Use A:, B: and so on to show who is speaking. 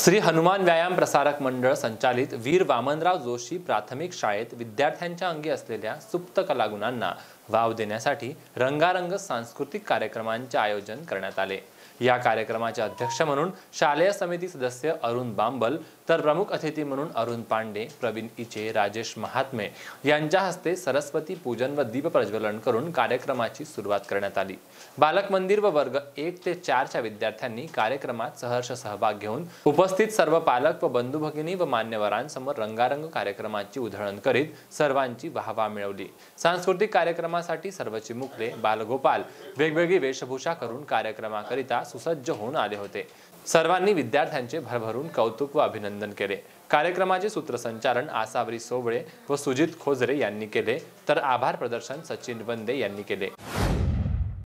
A: श्री हनुमान व्यायाम प्रसारक मंडळ संचालित वीर वामनराव जोशी प्राथमिक शाळेत विद्यार्थ्यांच्या अंगी असलेल्या सुप्त कलागुणांना वाव देण्यासाठी रंगारंग सांस्कृतिक कार्यक्रमांचे आयोजन करण्यात आले. या कार्यक्रमाचे अध्यक्ष म्हणून शालेय समिती सदस्य अरुण बांबल तर प्रमुख अतिथी म्हणून अरुण पांडे प्रवीण इचे राजेश महात्मे यांच्या हस्ते सरस्वती पूजन व दीप प्रज्वलन करून कार्यक्रमाची सुरुवात करण्यात आली. बालक मंदिर व वर्ग एक ते चारच्या विद्यार्थ्यांनी कार्यक्रमात सहर्ष सहभाग घेऊन उपस्थित सर्व पालक व बंधू भगिनी व मान्यवरांसमोर रंगारंग कार्यक्रमाची उधळण करीत सर्वांची वाहवा मिळवली. सांस्कृतिक कार्यक्रमात कार्यक्रमासाठी सर्व चिमुकले बालगोपाल. वेगवेगळी वेशभूषा करून कार्यक्रमाकरिता सुसज्ज होऊन आले होते. सर्वांनी विद्यार्थ्यांचे भरभरून कौतुक व अभिनंदन केले. कार्यक्रमाचे सूत्रसंचालन आसावरी सोबळे व सुजित खोजरे यांनी केले तर आभार प्रदर्शन सचिन वंदे यांनी केले.